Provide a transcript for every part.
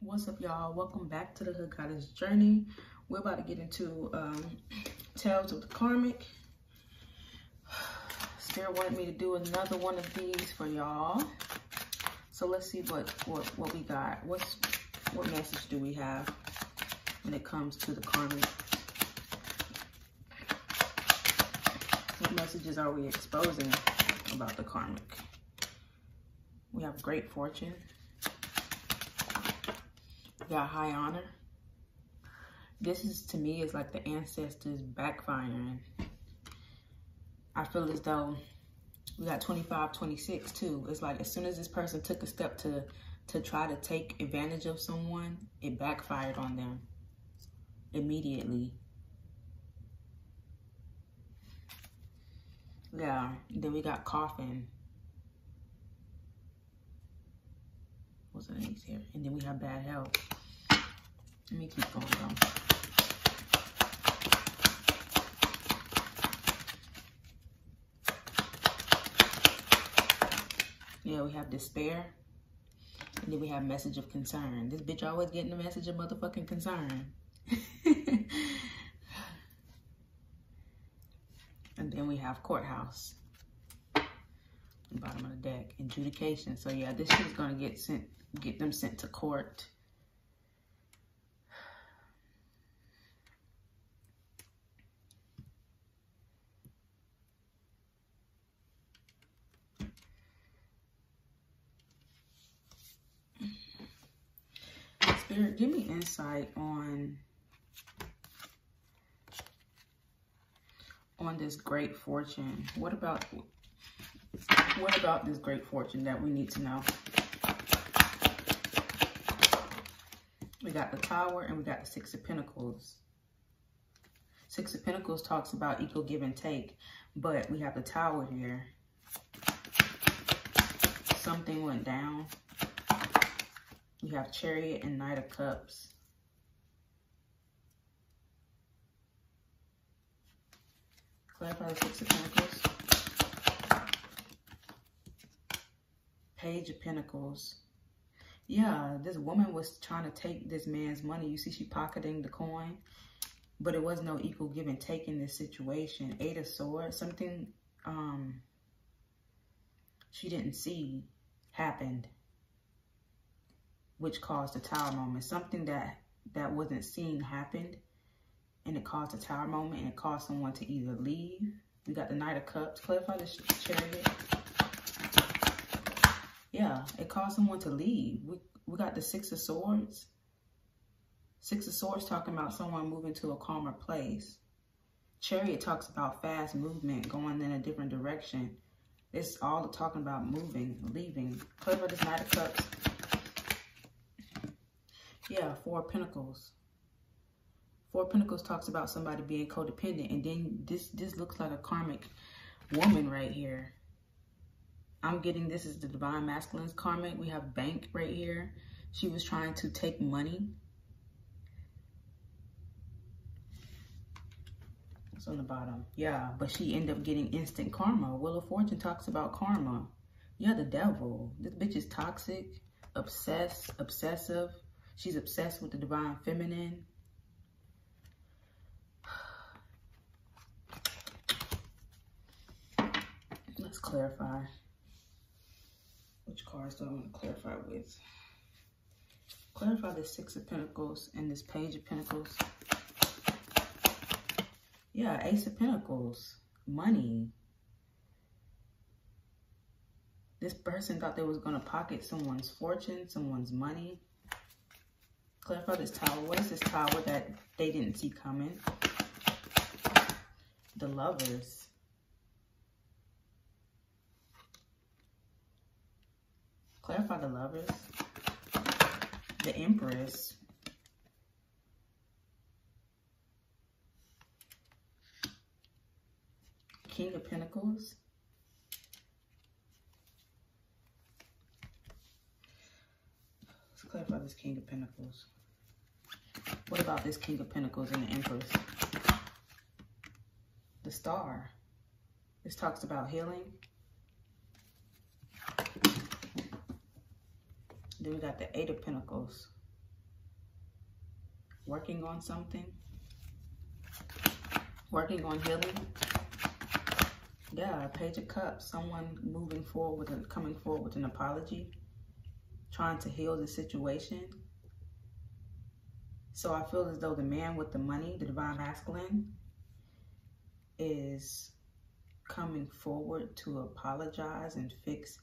What's up, y'all? Welcome back to the Hood Goddess Journey. We're about to get into um, Tales of the Karmic. Spirit wanted me to do another one of these for y'all. So let's see what, what, what we got. What's What message do we have when it comes to the Karmic? Messages are we exposing about the Karmic? We have great fortune. We got high honor. This is, to me, is like the ancestors backfiring. I feel as though we got 25, 26 too. It's like as soon as this person took a step to to try to take advantage of someone, it backfired on them immediately. Yeah, then we got coffin. What's underneath here? And then we have bad health. Let me keep going though. Yeah, we have despair. And then we have message of concern. This bitch always getting the message of motherfucking concern. and then we have courthouse. Bottom of the deck. Adjudication. So yeah, this is gonna get sent get them sent to court. Spirit, give me insight on on this great fortune. What about what about this great fortune that we need to know? We got the Tower and we got the Six of Pentacles. Six of Pentacles talks about equal give and take, but we have the Tower here. Something went down. We have Chariot and Knight of Cups. Clarify the Six of Pentacles. Page of Pentacles. Yeah, this woman was trying to take this man's money. You see she pocketing the coin. But it was no equal give and take in this situation. Eight of Swords. Something um, she didn't see happened which caused a tower moment. Something that that wasn't seen happened and it caused a tower moment and it caused someone to either leave. We got the Knight of Cups. Clarify the chariot. Yeah, it caused someone to leave. We, we got the Six of Swords. Six of Swords talking about someone moving to a calmer place. Chariot talks about fast movement, going in a different direction. It's all talking about moving, leaving. Clarify this Knight of Cups. Yeah, Four Pentacles. Four Pentacles talks about somebody being codependent. And then this, this looks like a karmic woman right here. I'm getting this is the Divine Masculine's karmic. We have Bank right here. She was trying to take money. It's on the bottom. Yeah, but she ended up getting instant karma. Wheel of Fortune talks about karma. Yeah, the devil. This bitch is toxic, obsessed, obsessive. She's obsessed with the divine feminine. Let's clarify. Which cards do I want to clarify with? Clarify the Six of Pentacles and this Page of Pentacles. Yeah, Ace of Pentacles. Money. This person thought they was going to pocket someone's fortune, someone's money clarify this tower. What is this tower that they didn't see coming? The lovers. Clarify the lovers. The empress. King of Pentacles. Let's clarify this King of Pentacles. What about this King of Pentacles and the Empress? The Star. This talks about healing. Then we got the Eight of Pentacles. Working on something. Working on healing. Yeah, Page of Cups. Someone moving forward and coming forward with an apology. Trying to heal the situation. So I feel as though the man with the money, the Divine Masculine, is coming forward to apologize and fix,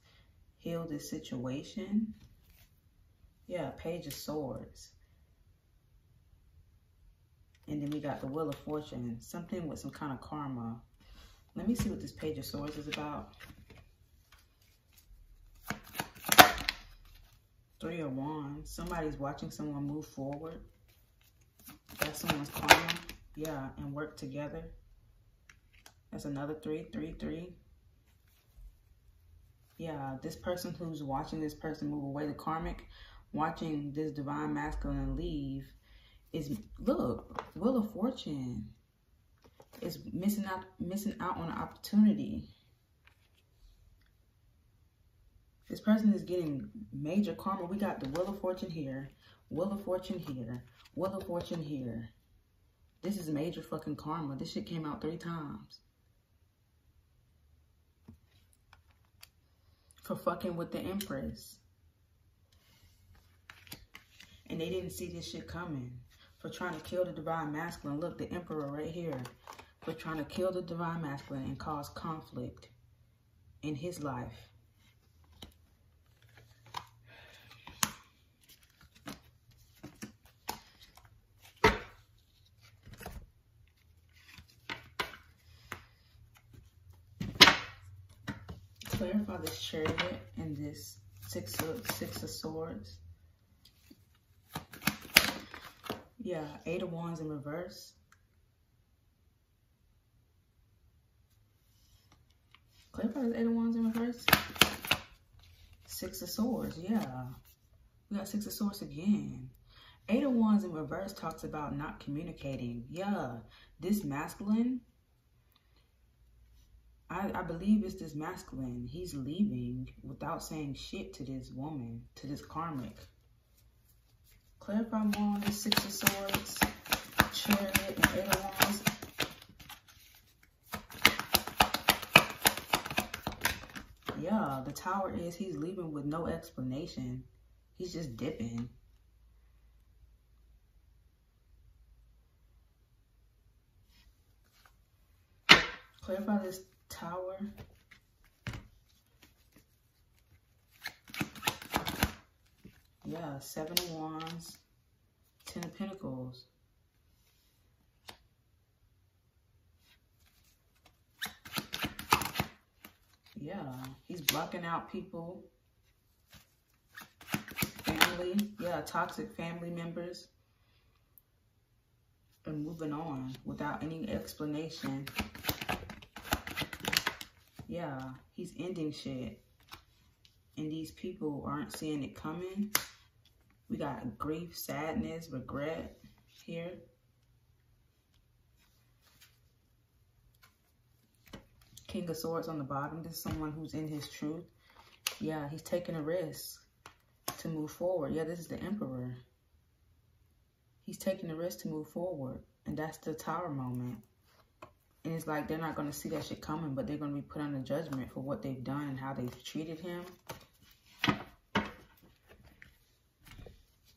heal this situation. Yeah, Page of Swords. And then we got the Wheel of Fortune. Something with some kind of karma. Let me see what this Page of Swords is about. Three of Wands. Somebody's watching someone move forward. That's someone's karma. Yeah, and work together. That's another three, three, three. Yeah, this person who's watching this person move away, the karmic, watching this divine masculine leave is look, Wheel of Fortune is missing out missing out on an opportunity. This person is getting major karma. We got the Wheel of Fortune here, Wheel of Fortune here, Wheel of Fortune here. This is major fucking karma. This shit came out three times. For fucking with the Empress. And they didn't see this shit coming. For trying to kill the Divine Masculine. Look, the Emperor right here. For trying to kill the Divine Masculine and cause conflict in his life. Clarify this chariot and this six of, six of swords. Yeah, Eight of Wands in reverse. Clarify Eight of Wands in reverse. Six of Swords, yeah. We got Six of Swords again. Eight of Wands in reverse talks about not communicating. Yeah, this masculine, I, I believe it's this masculine. He's leaving without saying shit to this woman, to this karmic. Clarify more on the Six of Swords, Chariot, and Eight of Wands. Yeah, the Tower is he's leaving with no explanation. He's just dipping. Clarify this Tower. Yeah, Seven of Wands, Ten of Pentacles. Yeah, he's blocking out people. Family, yeah, toxic family members. And moving on without any explanation. Yeah, he's ending shit. And these people aren't seeing it coming. We got grief, sadness, regret here. King of Swords on the bottom. This is someone who's in his truth. Yeah, he's taking a risk to move forward. Yeah, this is the Emperor. He's taking a risk to move forward. And that's the tower moment. And it's like they're not going to see that shit coming, but they're going to be put under judgment for what they've done and how they've treated him.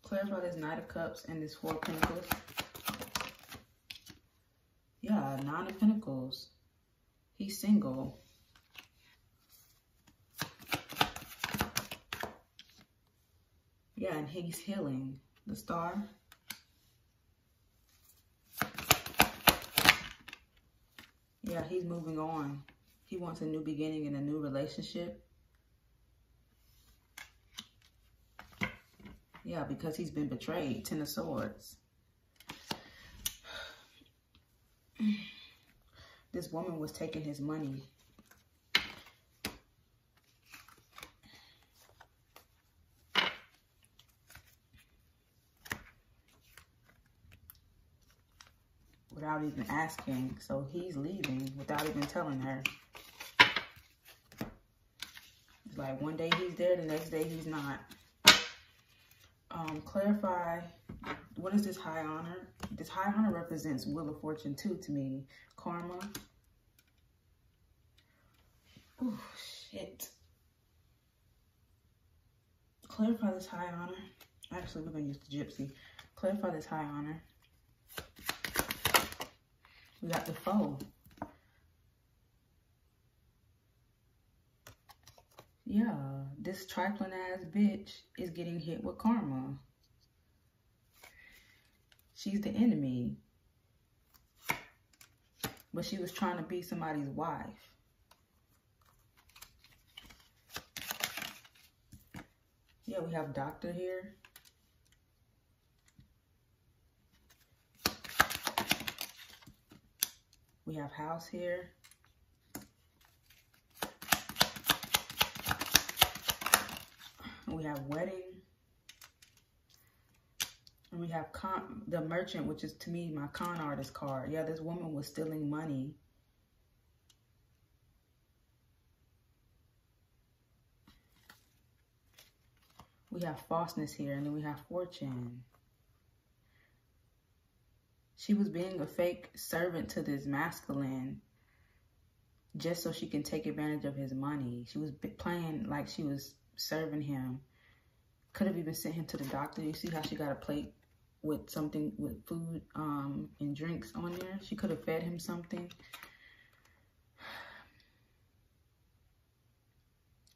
Clarify this Knight of Cups and this Four of Pentacles. Yeah, Nine of Pentacles. He's single. Yeah, and he's healing. The Star. Yeah, he's moving on. He wants a new beginning in a new relationship. Yeah, because he's been betrayed. Ten of Swords. This woman was taking his money. Without even asking. So he's leaving without even telling her. It's Like one day he's there, the next day he's not. Um, clarify, what is this high honor? This high honor represents Wheel of Fortune too to me. Karma. Oh, shit. Clarify this high honor. Actually, we're going to use the gypsy. Clarify this high honor. We got the foe. Yeah, this trifling ass bitch is getting hit with karma. She's the enemy. But she was trying to be somebody's wife. Yeah, we have doctor here. We have house here. We have wedding. And we have con the merchant, which is to me my con artist card. Yeah, this woman was stealing money. We have falseness here, and then we have fortune. She was being a fake servant to this masculine just so she can take advantage of his money. She was playing like she was serving him. Could have even sent him to the doctor. You see how she got a plate with something with food um, and drinks on there? She could have fed him something.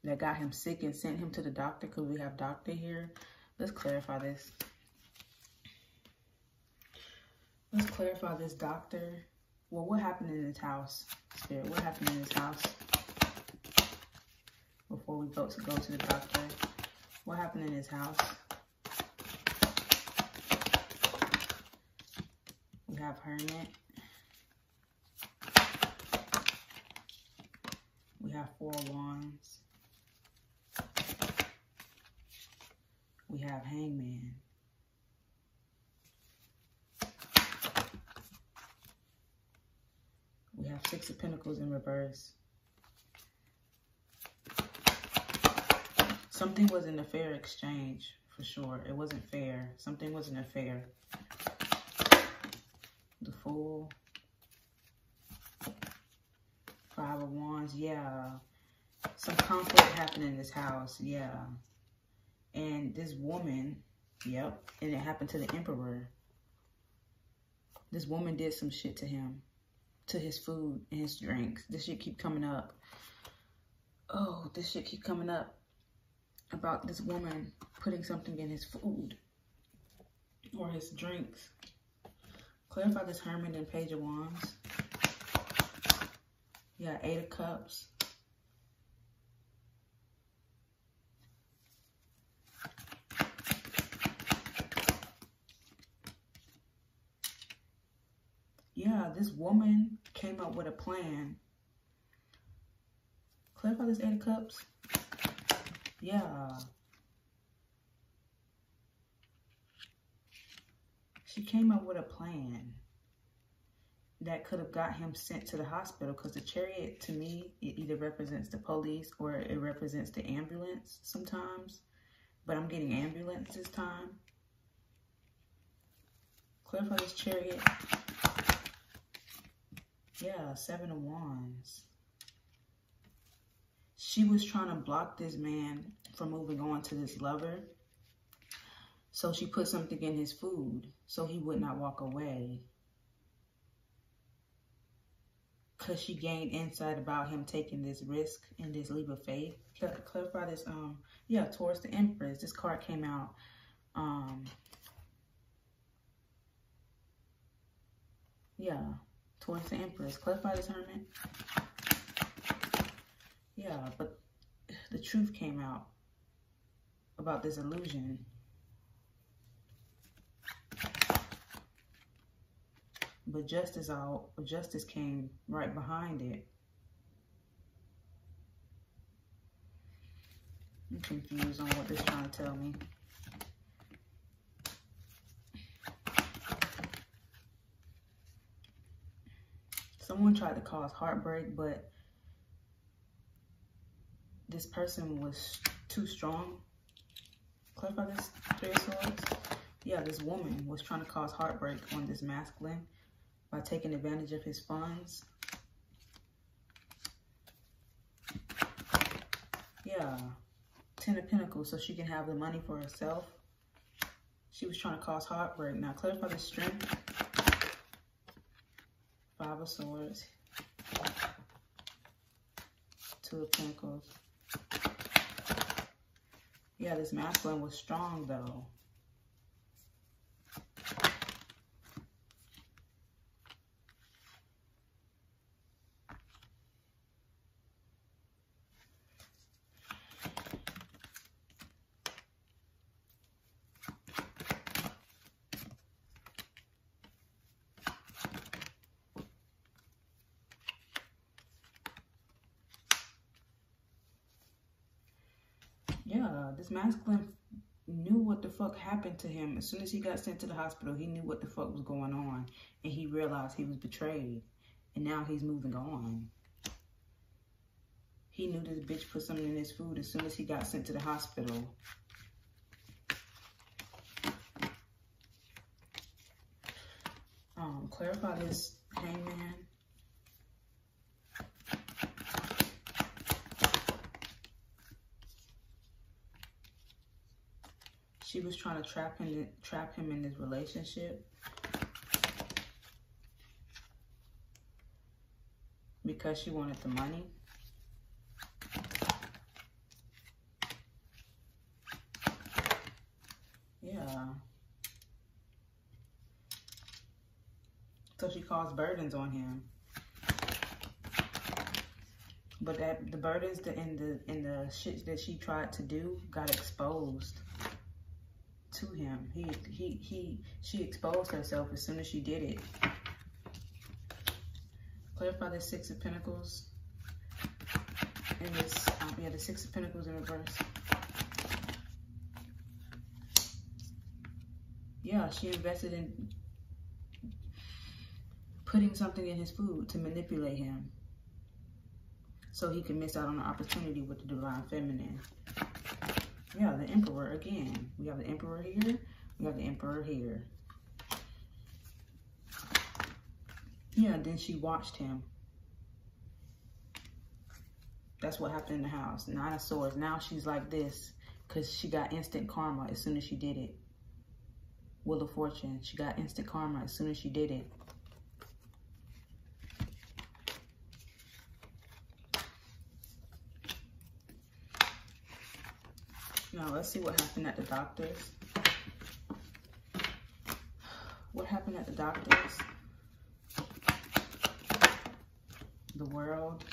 That got him sick and sent him to the doctor because we have doctor here. Let's clarify this. Let's clarify this, doctor. Well, what happened in this house, Spirit? What happened in this house we go to go to the doctor? What happened in his house? We have Hermit. We have Four Wands. We have Hangman. We have Six of Pentacles in reverse. Something wasn't a fair exchange, for sure. It wasn't fair. Something wasn't a fair. The Fool. Five of Wands, yeah. Some conflict happened in this house, yeah. And this woman, yep, and it happened to the Emperor. This woman did some shit to him to his food and his drinks. This shit keep coming up. Oh, this shit keep coming up about this woman putting something in his food or his drinks. Clarify this Hermit and Page of Wands. Yeah, Eight of Cups. yeah, this woman came up with a plan. Clarify this Eight of Cups. Yeah. She came up with a plan that could have got him sent to the hospital because the chariot to me it either represents the police or it represents the ambulance sometimes but i'm getting ambulance this time clarify this chariot yeah, Seven of Wands. She was trying to block this man from moving on to this lover. So she put something in his food so he would not walk away. Because she gained insight about him taking this risk and this leap of faith. Clarify this, um, yeah, towards the Empress. This card came out, um, yeah, towards the Empress. Clarify discernment. Yeah, but the truth came out about this illusion. But justice all justice came right behind it. I'm confused on what this is trying to tell me. Someone tried to cause heartbreak, but this person was too strong. Clarify this three of swords. Yeah, this woman was trying to cause heartbreak on this masculine by taking advantage of his funds. Yeah, Ten of Pentacles so she can have the money for herself. She was trying to cause heartbreak. Now clarify the strength. Five of Swords. Two of Pentacles. Yeah, this masculine was strong though. Yeah, this masculine knew what the fuck happened to him. As soon as he got sent to the hospital, he knew what the fuck was going on. And he realized he was betrayed. And now he's moving on. He knew this bitch put something in his food as soon as he got sent to the hospital. Um, clarify this hangman. She was trying to trap him, trap him in this relationship. Because she wanted the money. Yeah. So she caused burdens on him. But that the burdens in the in the shit that she tried to do got exposed to him. He, he, he, she exposed herself as soon as she did it. Clarify the Six of Pentacles. And this, um, yeah, the Six of Pentacles in reverse. Yeah, she invested in putting something in his food to manipulate him so he can miss out on the opportunity with the divine feminine. Yeah, the emperor again. We have the emperor here. We have the emperor here. Yeah, then she watched him. That's what happened in the house. Nine of Swords. Now she's like this because she got instant karma as soon as she did it. Wheel of Fortune. She got instant karma as soon as she did it. Now let's see what happened at the doctor's. What happened at the doctor's? The world.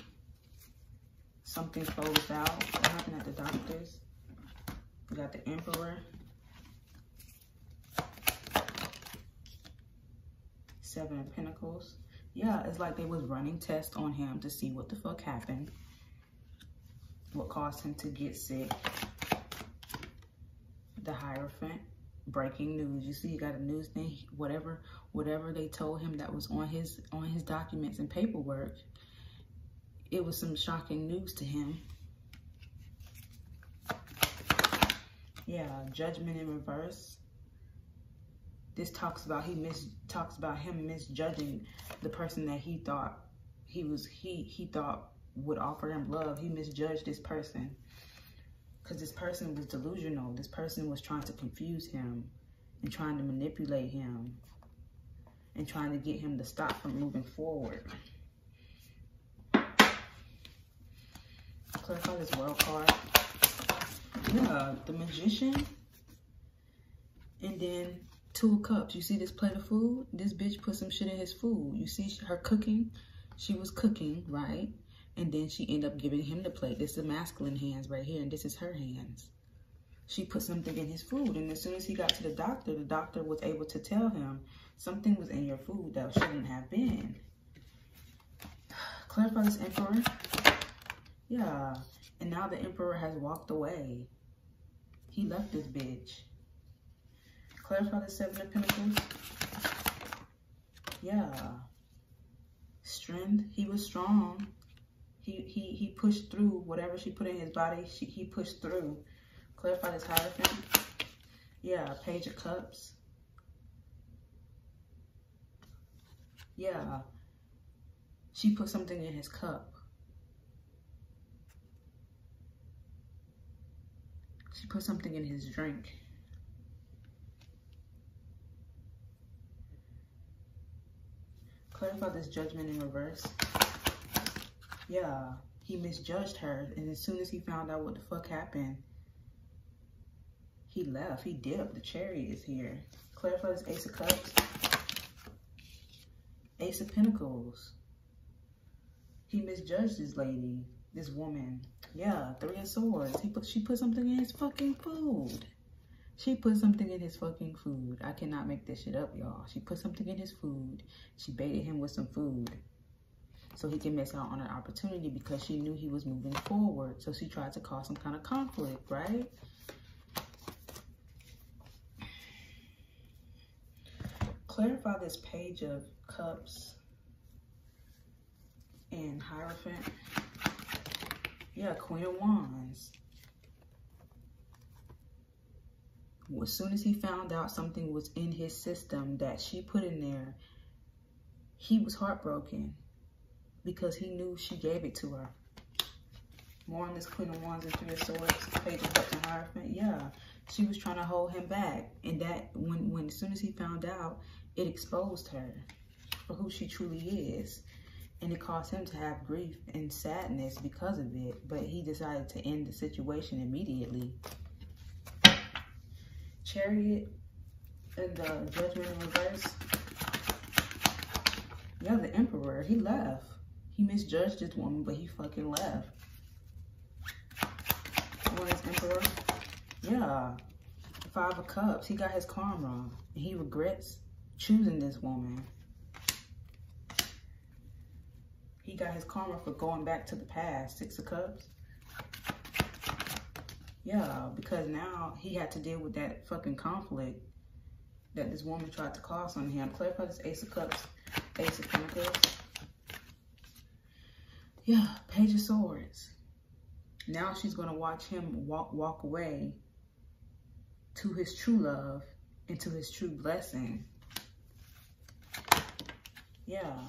Something closed out. What happened at the doctor's? We got the emperor. Seven of Pentacles. Yeah, it's like they was running tests on him to see what the fuck happened. What caused him to get sick the Hierophant, breaking news. You see, he got a news thing, whatever, whatever they told him that was on his on his documents and paperwork. It was some shocking news to him. Yeah, judgment in reverse. This talks about he mis talks about him misjudging the person that he thought he was he he thought would offer him love. He misjudged this person because this person was delusional. This person was trying to confuse him and trying to manipulate him and trying to get him to stop from moving forward. Clarify this world card. Yeah, the magician. And then two cups. You see this plate of food? This bitch put some shit in his food. You see her cooking? She was cooking, right? And then she ended up giving him the plate. This is masculine hands right here, and this is her hands. She put something in his food, and as soon as he got to the doctor, the doctor was able to tell him something was in your food that shouldn't have been. Clarify this emperor. Yeah, and now the emperor has walked away. He left this bitch. Clarify the seven of pentacles. Yeah. Strength. He was strong. He he he pushed through whatever she put in his body. She he pushed through. Clarify this Hierophant. Yeah, Page of Cups. Yeah. She put something in his cup. She put something in his drink. Clarify this judgment in reverse. Yeah, he misjudged her. And as soon as he found out what the fuck happened, he left. He dipped. The chariot's here. Clarify this Ace of Cups. Ace of Pentacles. He misjudged this lady, this woman. Yeah, Three of Swords. He put, she put something in his fucking food. She put something in his fucking food. I cannot make this shit up, y'all. She put something in his food. She baited him with some food. So he can miss out on an opportunity because she knew he was moving forward. So she tried to cause some kind of conflict, right? Clarify this page of cups and Hierophant. Yeah, Queen of Wands. as soon as he found out something was in his system that she put in there, he was heartbroken because he knew she gave it to her. More on this Queen of Wands and Three of Swords, Page of Cups and Hierophant. Yeah, she was trying to hold him back. And that, when, when as soon as he found out, it exposed her for who she truly is. And it caused him to have grief and sadness because of it. But he decided to end the situation immediately. Chariot and the Judgment in reverse. Yeah, the Emperor, he left. He misjudged this woman, but he fucking left. What is Emperor? Yeah. Five of Cups. He got his karma. And he regrets choosing this woman. He got his karma for going back to the past. Six of Cups. Yeah, because now he had to deal with that fucking conflict that this woman tried to cause on him. Clarify this Ace of Cups, Ace of Pentacles. Yeah, Page of Swords. Now she's going to watch him walk, walk away to his true love and to his true blessing. Yeah.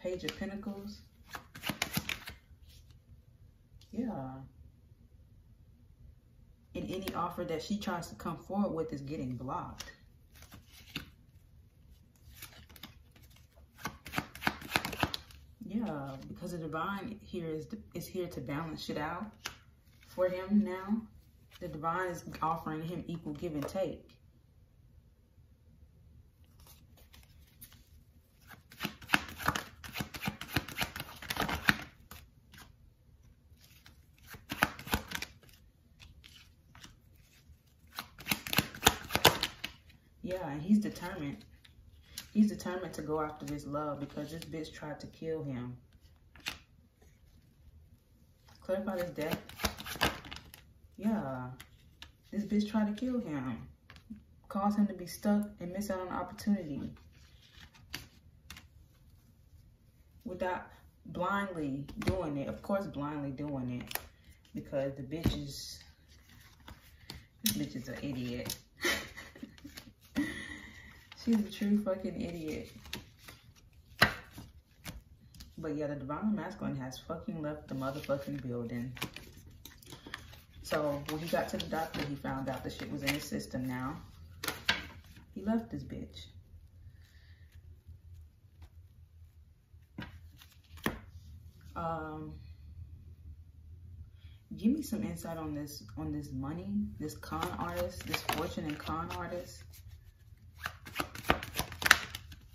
Page of Pentacles. Yeah and any offer that she tries to come forward with is getting blocked. Yeah, because the divine here is is here to balance shit out for him now. The divine is offering him equal give and take. Yeah, and he's determined. He's determined to go after this love because this bitch tried to kill him. Clarify this death. Yeah. This bitch tried to kill him. Cause him to be stuck and miss out on an opportunity. Without blindly doing it. Of course, blindly doing it. Because the bitch is... This bitch is an idiot. She's a true fucking idiot. But yeah, the Divine Masculine has fucking left the motherfucking building. So when he got to the doctor, he found out the shit was in his system now. He left this bitch. Um, give me some insight on this on this money, this con artist, this fortune and con artist.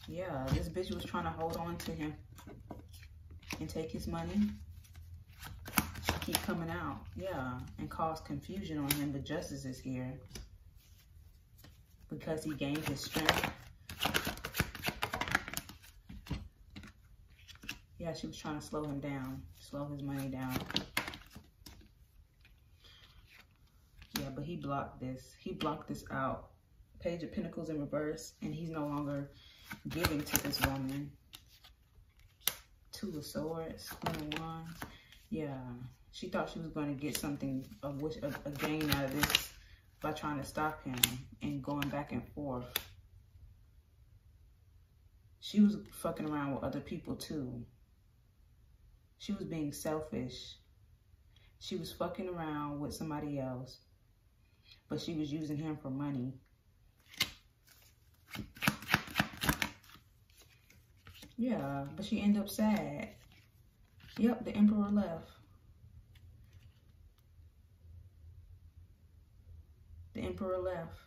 Yeah, this bitch was trying to hold on to him and take his money. She keep coming out. Yeah, and cause confusion on him, but justice is here. Because he gained his strength. Yeah, she was trying to slow him down. Slow his money down. Yeah, but he blocked this. He blocked this out. Page of Pentacles in reverse. And he's no longer giving to this woman Two of Swords, Queen of Wands. Yeah, she thought she was going to get something of which a, a gain out of this by trying to stop him and going back and forth. She was fucking around with other people too. She was being selfish. She was fucking around with somebody else, but she was using him for money. Yeah, but she ended up sad. Yep, the emperor left. The emperor left.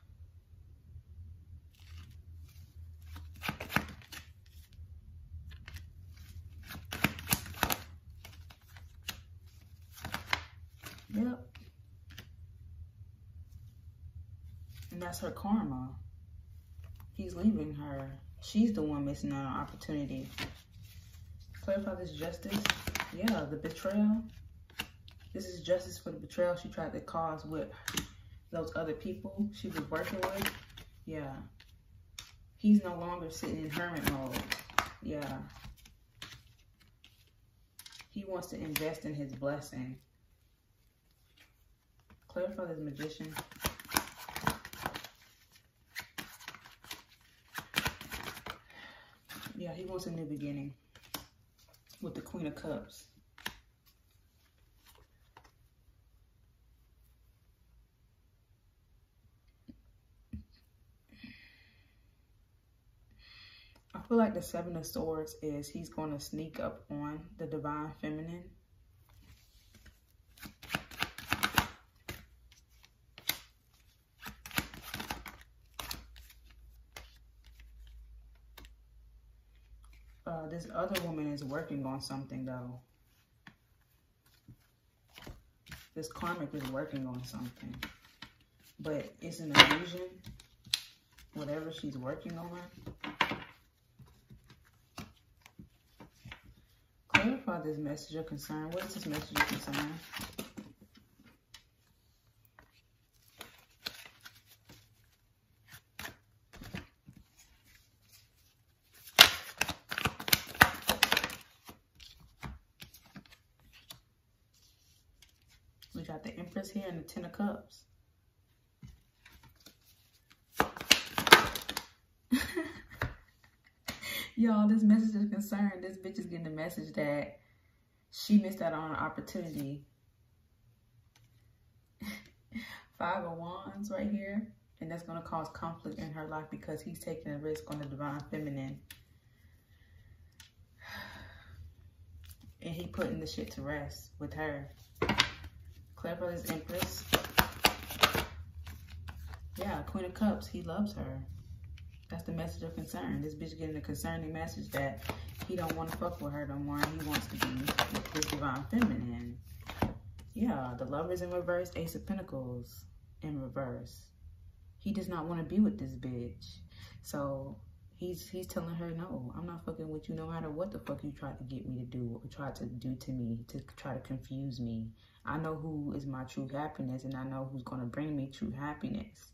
Yep. And that's her karma. He's leaving her. She's the one missing out on opportunity. Clarify this justice. Yeah, the betrayal. This is justice for the betrayal she tried to cause with those other people she was working with. Yeah. He's no longer sitting in hermit mode. Yeah. He wants to invest in his blessing. Clarify this magician. Yeah, he wants a new beginning with the Queen of Cups. I feel like the Seven of Swords is he's going to sneak up on the Divine Feminine uh, this other woman is working on something though. This karmic is working on something. But it's an illusion. Whatever she's working on. Clarify this message of concern. What is this message of concern? We got the Empress here and the Ten of Cups. Y'all, this message is concerned. This bitch is getting the message that she missed out on an opportunity. Five of Wands right here. And that's going to cause conflict in her life because he's taking a risk on the Divine Feminine. And he putting the shit to rest with her. Clever Empress. Yeah, Queen of Cups. He loves her. That's the message of concern. This bitch getting a concerning message that he don't want to fuck with her no more. He wants to be with his divine feminine. Yeah, the lovers in reverse, Ace of Pentacles in reverse. He does not want to be with this bitch. So he's he's telling her, no, I'm not fucking with you no matter what the fuck you tried to get me to do or tried to do to me to try to confuse me. I know who is my true happiness and I know who's going to bring me true happiness.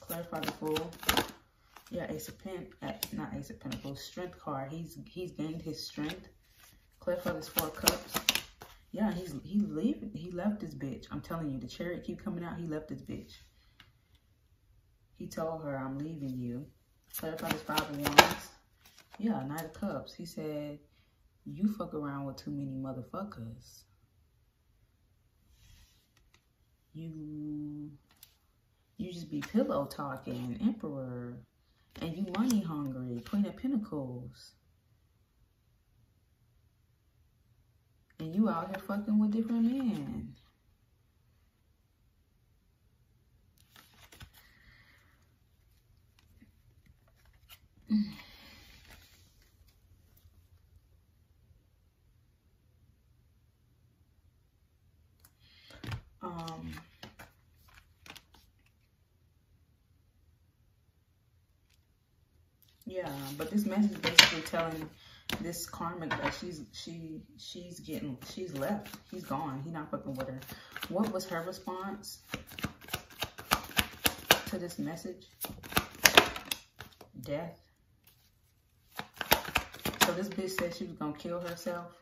Clarify the Fool. Yeah, Ace of Pen, uh, not Ace of Pentacles, Strength card. He's he's gained his strength. Clarify this Four Cups. Yeah, he's he leaving. He left this bitch. I'm telling you, the chariot keep coming out. He left this bitch. He told her, I'm leaving you. Clarify this of Wands. Yeah, Knight of Cups. He said, you fuck around with too many motherfuckers. You, you just be pillow talking, Emperor. And you money hungry, Queen of Pentacles. And you out here fucking with different men. Um, yeah, but this message is basically telling this karmic that she's she she's getting she's left. He's gone. He's not fucking with her. What was her response to this message? death. So this bitch said she was gonna kill herself.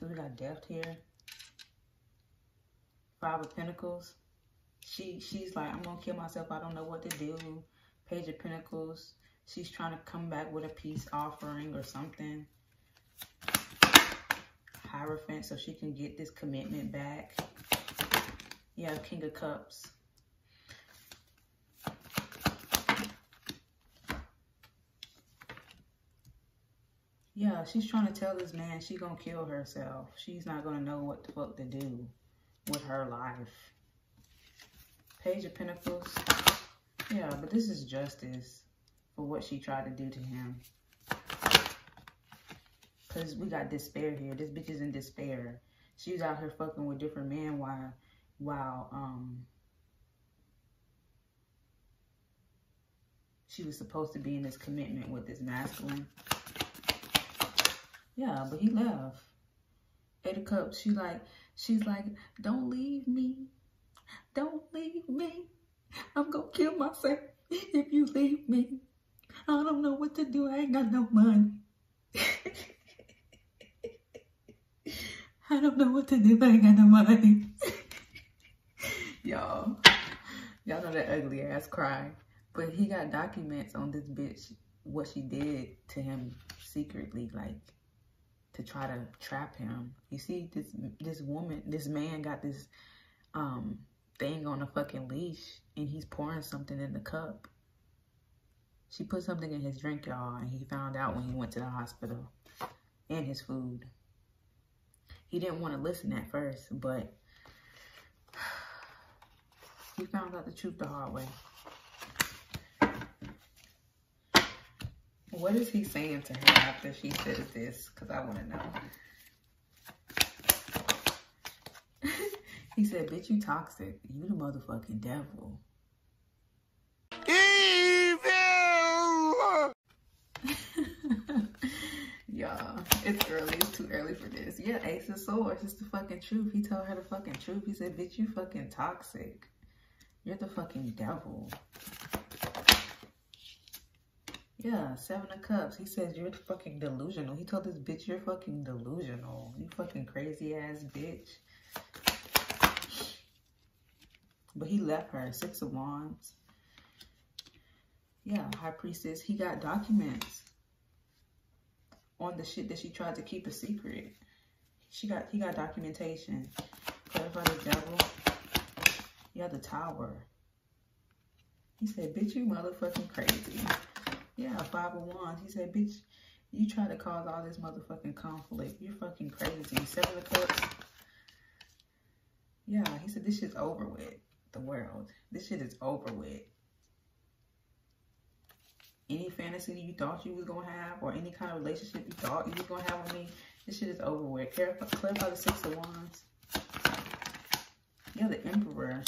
So we got death here. Five of Pentacles. She she's like, I'm gonna kill myself. I don't know what to do. Page of Pentacles. She's trying to come back with a peace offering or something. Hierophant so she can get this commitment back. Yeah, King of Cups. Yeah, she's trying to tell this man she gonna kill herself. She's not gonna know what the fuck to do with her life. Page of Pentacles. Yeah, but this is justice for what she tried to do to him. Because we got despair here. This bitch is in despair. She's out here fucking with different men while, while, um, she was supposed to be in this commitment with this masculine. Yeah, but he left. Eight of Cups, she like, she's like, don't leave me. Don't leave me. I'm gonna kill myself if you leave me. I don't know what to do. I ain't got no money. I don't know what to do. I ain't got no money. y'all, y'all know that ugly ass cry. But he got documents on this bitch, what she did to him secretly, like to try to trap him. You see, this this woman, this man got this um thing on a fucking leash and he's pouring something in the cup. She put something in his drink, y'all, and he found out when he went to the hospital and his food. He didn't want to listen at first, but he found out the truth the hard way. What is he saying to her after she says this? Because I want to know. he said, bitch, you toxic. You the motherfucking devil. Evil! Y'all, it's early. It's too early for this. Yeah, Ace of Swords. It's the fucking truth. He told her the fucking truth. He said, bitch, you fucking toxic. You're the fucking devil. Yeah, Seven of Cups. He says, you're fucking delusional. He told this bitch, you're fucking delusional. You fucking crazy ass bitch. But he left her. Six of Wands. Yeah, High Priestess. He got documents on the shit that she tried to keep a secret. She got he got documentation. Clarify the devil. Yeah, the tower. He said, bitch, you motherfucking crazy. Yeah, five of wands. He said, bitch, you try to cause all this motherfucking conflict. You're fucking crazy. Seven of cups. Yeah, he said, this shit's over with. The world. This shit is over with any fantasy you thought you was gonna have or any kind of relationship you thought you was gonna have with me, this shit is over with. Clarify, clarify the six of wands. You're the emperor.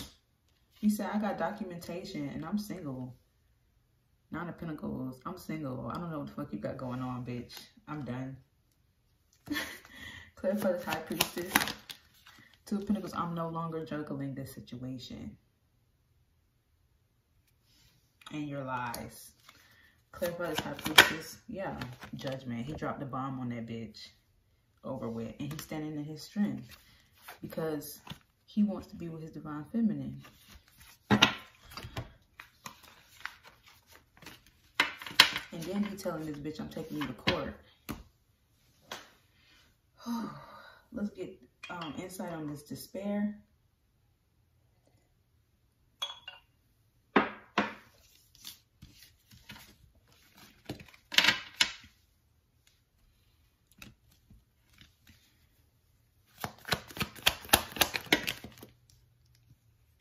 He said, I got documentation and I'm single. Nine of Pentacles. I'm single. I don't know what the fuck you got going on, bitch. I'm done. clarify the High Priestess. Two of Pentacles. I'm no longer juggling this situation. And your lies. Clarify this priestess. Yeah, judgment. He dropped the bomb on that bitch. Over with. And he's standing in his strength. Because he wants to be with his divine feminine. And then he telling this bitch, I'm taking you to court. Let's get um, insight on this despair.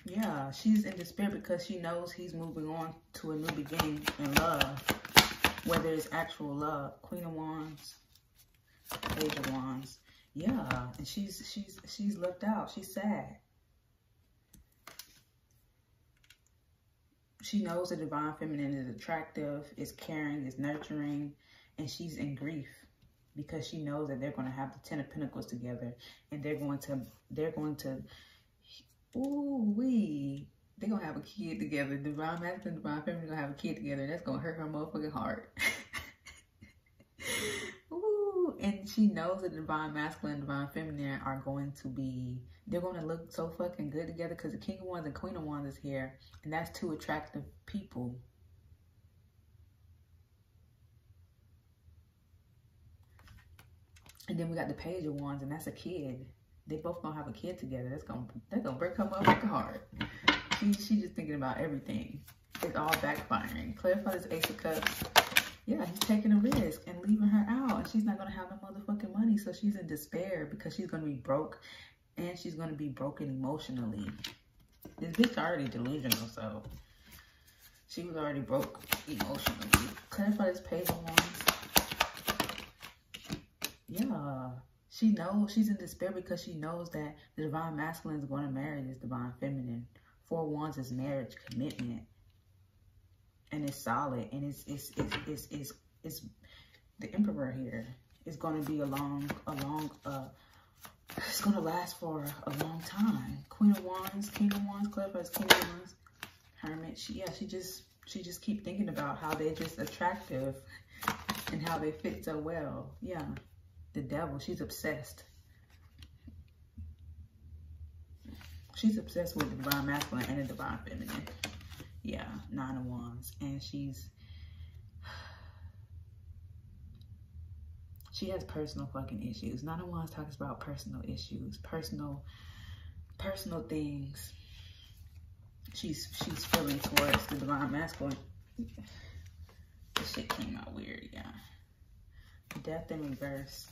Yeah, she's in despair because she knows he's moving on to a new beginning in love, whether it's actual love. Queen of Wands, Page of Wands. Yeah, and she's she's she's left out. She's sad. She knows the divine feminine is attractive, is caring, is nurturing, and she's in grief because she knows that they're going to have the Ten of Pentacles together, and they're going to they're going to Ooh, we. They're gonna have a kid together. Divine masculine, divine feminine gonna have a kid together. That's gonna hurt her motherfucking heart. And she knows that the divine masculine, and divine feminine are going to be. They're gonna look so fucking good together because the King of Wands and Queen of Wands is here, and that's two attractive people. And then we got the Page of Wands, and that's a kid. They both gonna have a kid together. That's gonna that's gonna break her motherfucking heart. She she just thinking about everything. It's all backfiring. Clarify this Ace of Cups. Yeah, he's taking a risk and leaving her out, and she's not gonna have no motherfucking money. So she's in despair because she's gonna be broke, and she's gonna be broken emotionally. This bitch already delusional, so she was already broke emotionally. Clarify this Page of Wands yeah, she knows she's in despair because she knows that the divine masculine is going to marry this divine feminine. Four wands is marriage commitment, and it's solid, and it's it's it's it's it's, it's the emperor here is going to be a long a long uh. It's going to last for a long time. Queen of Wands, King of Wands, clarifies King of Wands, Hermit. She, yeah, she just, she just keep thinking about how they're just attractive and how they fit so well. Yeah the devil. She's obsessed. She's obsessed with the divine masculine and the divine feminine. Yeah, nine of wands. And she's... She has personal fucking issues. Nine of wands talks about personal issues. Personal, personal things. She's she's feeling towards the divine masculine. This shit came out weird, yeah. Death in reverse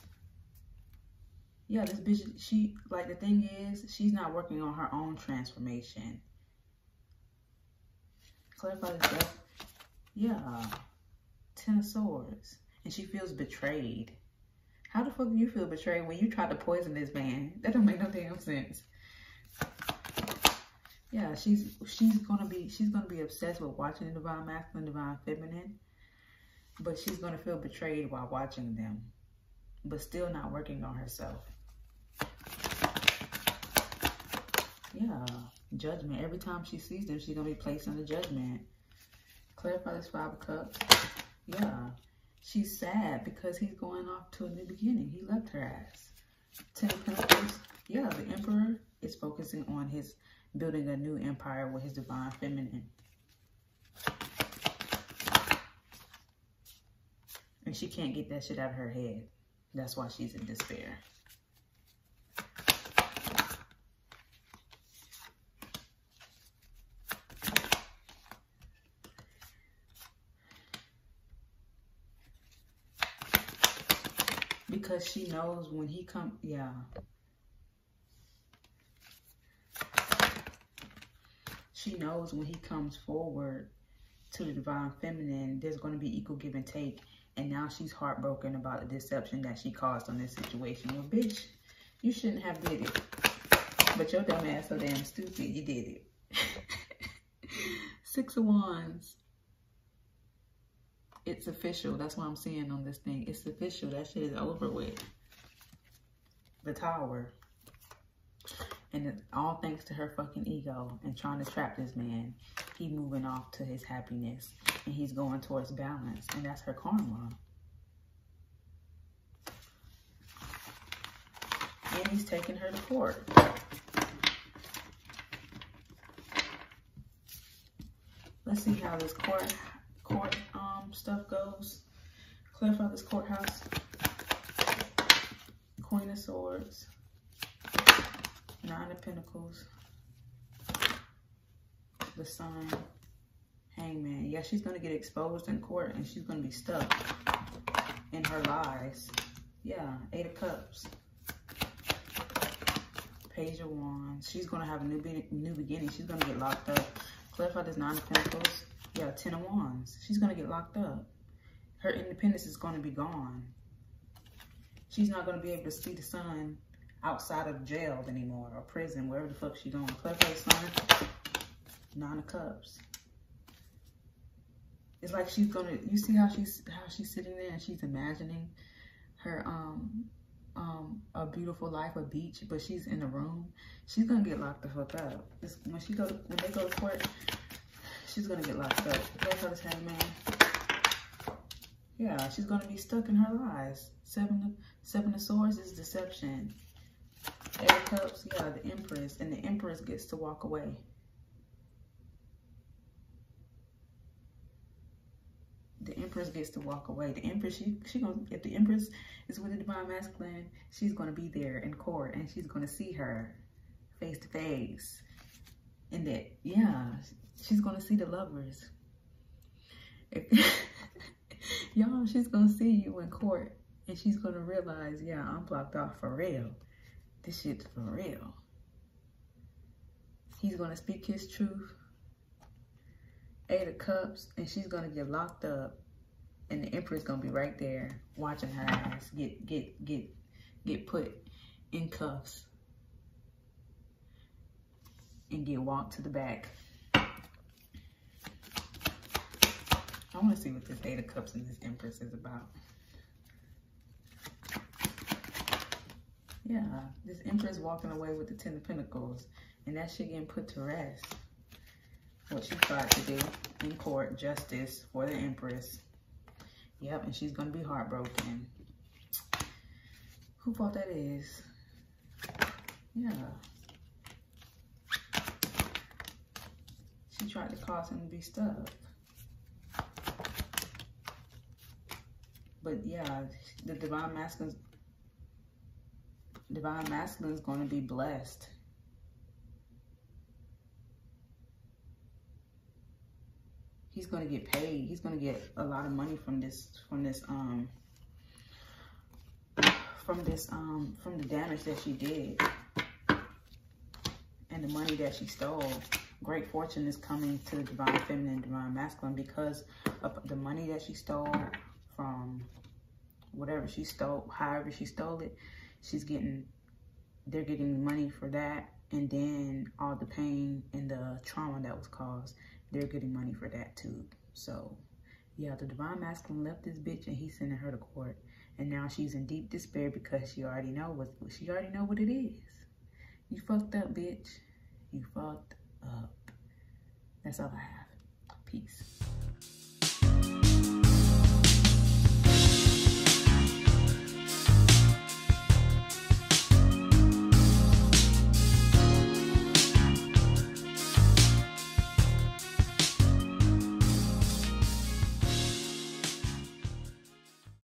yeah, this bitch, she, like, the thing is, she's not working on her own transformation. Yeah. Ten of Swords. And she feels betrayed. How the fuck do you feel betrayed when you tried to poison this man? That don't make no damn sense. Yeah, she's she's gonna be she's gonna be obsessed with watching the divine masculine, divine feminine, but she's gonna feel betrayed while watching them, but still not working on herself. Yeah, judgment. Every time she sees them, she's going to be placed under judgment. Clarify this Five of Cups. Yeah, she's sad because he's going off to a new beginning. He left her ass. Ten of Pentacles. Yeah, the Emperor is focusing on his building a new empire with his divine feminine. And she can't get that shit out of her head. That's why she's in despair. Because she knows when he come, yeah. She knows when he comes forward to the divine feminine, there's going to be equal give and take. And now she's heartbroken about the deception that she caused on this situation. Well, bitch, you shouldn't have did it. But your dumb ass so damn stupid, you did it. Six of Wands it's official. That's what I'm seeing on this thing. It's official. That shit is over with. The tower. And it's all thanks to her fucking ego and trying to trap this man. He moving off to his happiness. And he's going towards balance. And that's her karma. And he's taking her to court. Let's see how this court court um, stuff goes. Clarify this courthouse. Queen of Swords. Nine of Pentacles. The Sun. Hangman. Yeah, she's going to get exposed in court and she's going to be stuck in her lies. Yeah, Eight of Cups. Page of Wands. She's going to have a new, be new beginning. She's going to get locked up. Clarify this Nine of Pentacles. Yeah, Ten of Wands. She's going to get locked up. Her independence is going to be gone. She's not going to be able to see the sun outside of jail anymore or prison, wherever the fuck she's going. The sun. Nine of Cups. It's like she's gonna. You see how she's how she's sitting there and she's imagining her um um, a beautiful life, a beach, but she's in a room, she's gonna get locked the fuck up. This, when she go when they go to court, she's gonna get locked up. That's what it's man. Yeah, she's gonna be stuck in her lies. Seven, seven of swords is deception. Eight of cups, yeah, the empress, and the empress gets to walk away. the Empress gets to walk away. The Empress, she she gonna if the Empress is with the divine masculine, she's gonna be there in court and she's gonna see her face to face. And that, yeah, she's gonna see the lovers. Y'all, she's gonna see you in court and she's gonna realize, yeah, I'm blocked off for real. This shit's for real. He's gonna speak his truth Eight of Cups, and she's gonna get locked up, and the Empress gonna be right there watching her ass get get get get put in cuffs and get walked to the back. I want to see what this Eight of Cups and this Empress is about. Yeah, this Empress walking away with the Ten of Pentacles, and that shit getting put to rest what she tried to do in court, justice for the Empress. Yep, and she's going to be heartbroken. Who thought that is? Yeah. She tried to cause him to be stuck. But yeah, the divine masculine divine masculine is going to be blessed he's going to get paid. He's going to get a lot of money from this, from this, um, from this, um, from the damage that she did and the money that she stole. Great fortune is coming to the divine feminine, divine masculine because of the money that she stole from whatever she stole, however she stole it, she's getting, they're getting money for that. And then all the pain and the trauma that was caused they're getting money for that too. So yeah, the divine masculine left this bitch and he's sending her to court. And now she's in deep despair because she already know what she already know what it is. You fucked up, bitch. You fucked up. That's all I have. Peace.